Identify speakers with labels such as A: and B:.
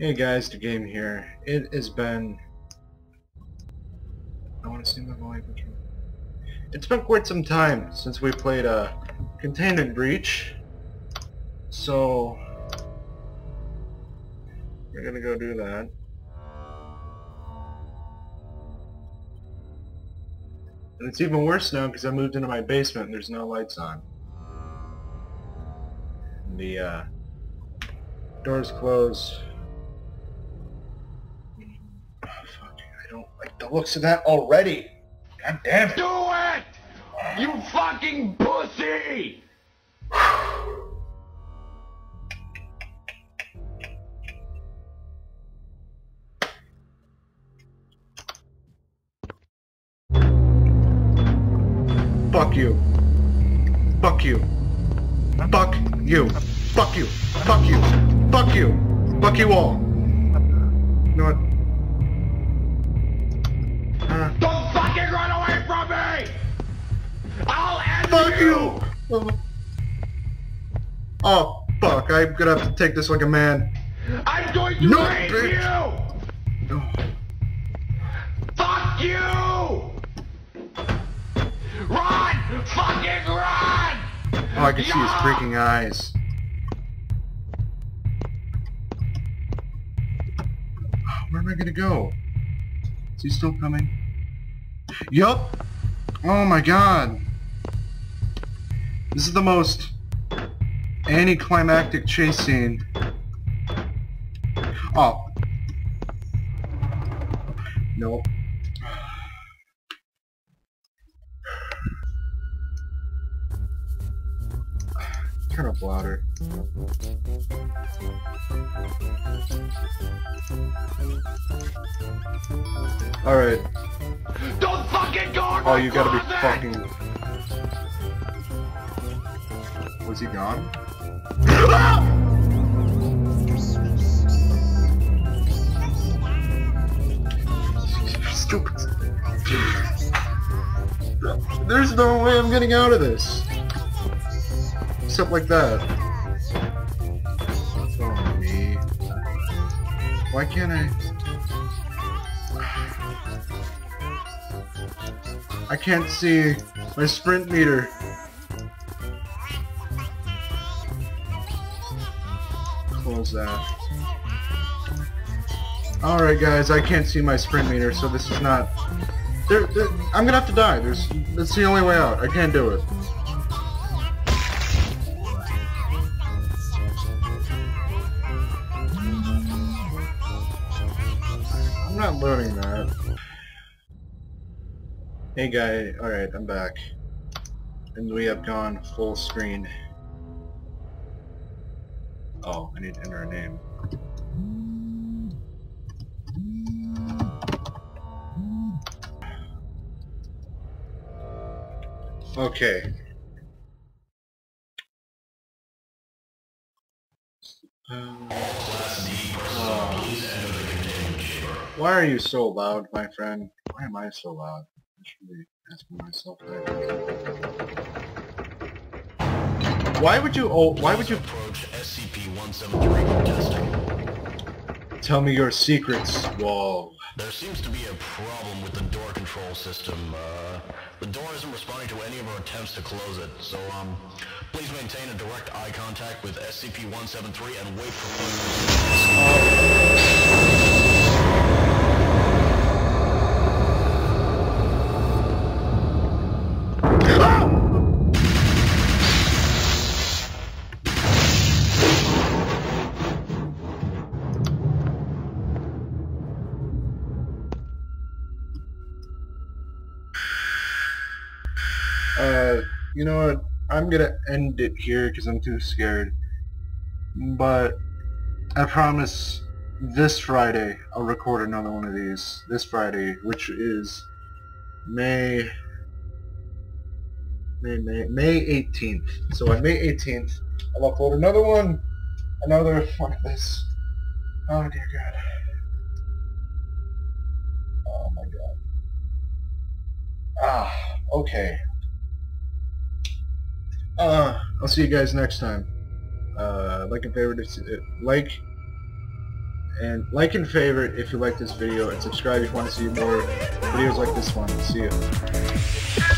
A: Hey guys, the game here. It has been... I want to see my volume control. It's been quite some time since we played a uh, Containment Breach. So... We're gonna go do that. And it's even worse now because I moved into my basement and there's no lights on. And the uh, doors closed. The looks of that already. God damn it.
B: Do it! You fucking pussy!
A: Fuck you. Fuck you. Fuck you. Fuck you. Fuck you. Fuck you. Fuck you all. You know what? Fuck
B: you!
A: Oh, fuck. I'm gonna have to take this like a man.
B: I'm going to
A: No,
B: rape
A: bitch.
B: you!
A: Oh,
B: Fuck you! Run! Fucking run!
A: Oh, I can see his freaking eyes. Where am I gonna go? Is he still coming? Yup! Oh my god! This is the most anticlimactic chase scene. Oh. Nope. Turn up louder. Alright.
B: Don't fucking go
A: Oh, you gotta be fucking... Was he gone? Stupid. There's no way I'm getting out of this. Except like that. Me. Why can't I... I can't see my sprint meter. Close that. Alright guys, I can't see my sprint meter, so this is not... I'm gonna have to die. There's, that's the only way out. I can't do it. I'm not learning that. Hey guy, alright, I'm back. And we have gone full screen. Oh, I need to enter a name. Okay. Um. Why are you so loud, my friend? Why am I so loud? I should be asking myself that. Why would you? Oh, why would you
C: approach SCP-173 for testing.
A: tell me your secrets? Wall.
C: There seems to be a problem with the door control system. Uh, the door isn't responding to any of our attempts to close it, so um, please maintain a direct eye contact with SCP-173 and wait for
A: Uh, you know what? I'm gonna end it here because I'm too scared. But I promise this Friday I'll record another one of these. This Friday, which is May May May May 18th. So on May 18th, I'll upload another one. Another one of this. Oh dear God. Oh my God. Ah, okay. Uh, I'll see you guys next time. Uh, like and favorite, uh, like And like and favorite if you like this video, and subscribe if you want to see more videos like this one. See you.